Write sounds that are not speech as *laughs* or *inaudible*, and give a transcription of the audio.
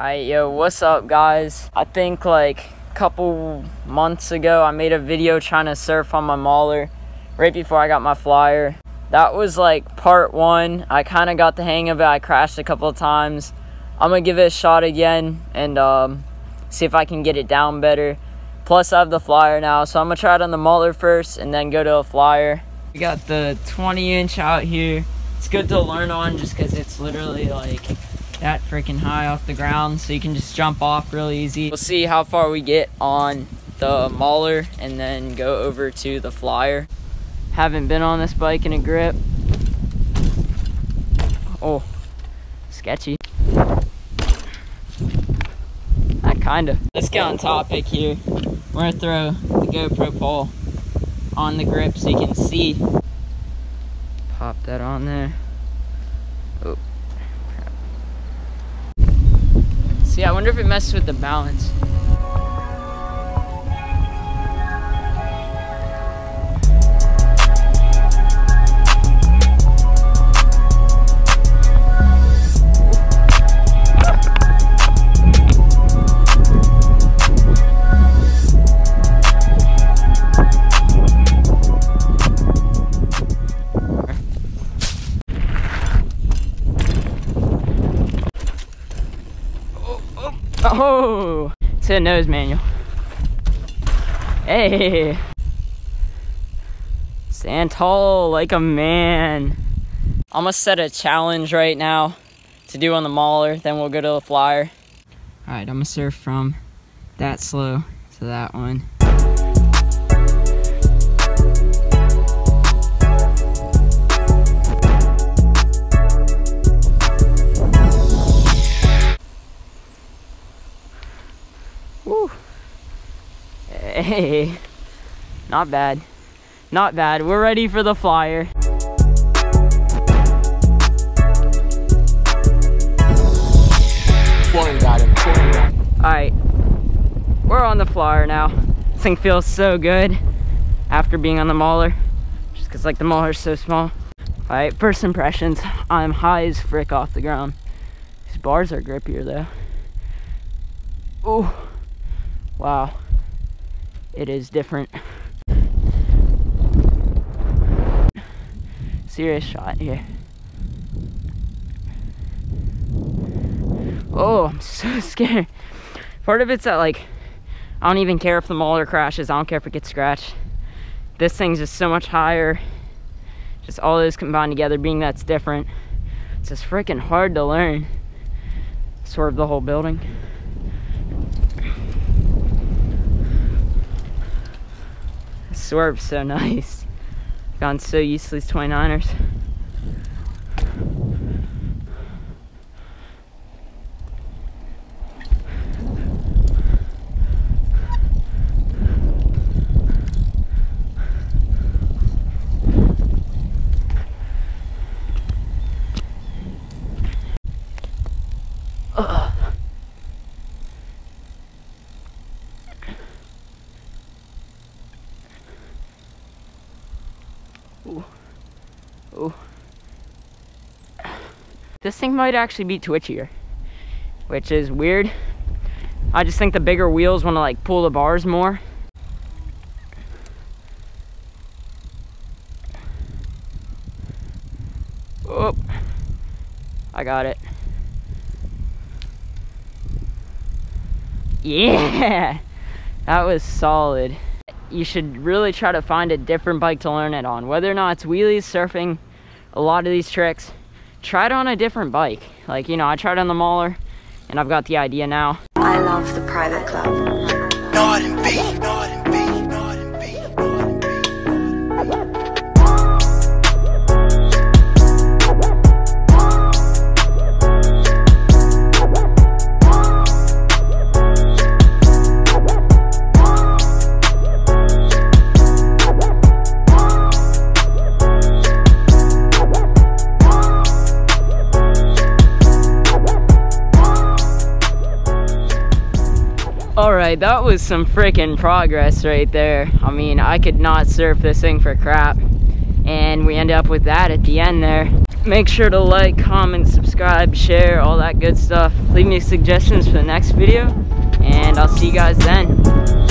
Alright, yo, what's up, guys? I think like a couple months ago, I made a video trying to surf on my mauler right before I got my flyer. That was like part one. I kind of got the hang of it. I crashed a couple of times. I'm gonna give it a shot again and um, see if I can get it down better. Plus, I have the flyer now, so I'm gonna try it on the mauler first and then go to a flyer. We got the 20 inch out here. It's good to learn on just because it's literally like that freaking high off the ground so you can just jump off real easy. We'll see how far we get on the mauler and then go over to the flyer. Haven't been on this bike in a grip. Oh, sketchy. That kind of. Let's get on topic here. We're gonna throw the GoPro pole on the grip so you can see. Pop that on there. See, I wonder if it messes with the balance. Oh, it's a nose manual. Hey, stand tall like a man. I'm gonna set a challenge right now to do on the mauler, then we'll go to the flyer. All right, I'm gonna surf from that slow to that one. Woo. Hey, not bad. Not bad. We're ready for the flyer. Alright, we're on the flyer now. This thing feels so good after being on the mauler. Just because like the mauler's so small. Alright, first impressions. I'm high as frick off the ground. These bars are grippier though. Ooh. Wow. It is different. Serious shot here. Oh, I'm so *laughs* scared. Part of it's that like, I don't even care if the mauler crashes. I don't care if it gets scratched. This thing's just so much higher. Just all those combined together, being that's different. It's just freaking hard to learn. Swerve the whole building. Swerve's so *laughs* nice. Gone so used to these 29ers. Ooh. Ooh. This thing might actually be twitchier, which is weird. I just think the bigger wheels want to like pull the bars more. Oh, I got it. Yeah, that was solid you should really try to find a different bike to learn it on. Whether or not it's wheelies, surfing, a lot of these tricks, try it on a different bike. Like, you know, I tried on the Mauler and I've got the idea now. I love the private club. All right, that was some freaking progress right there. I mean, I could not surf this thing for crap. and we end up with that at the end there. Make sure to like, comment, subscribe, share, all that good stuff. Leave me suggestions for the next video, and I'll see you guys then.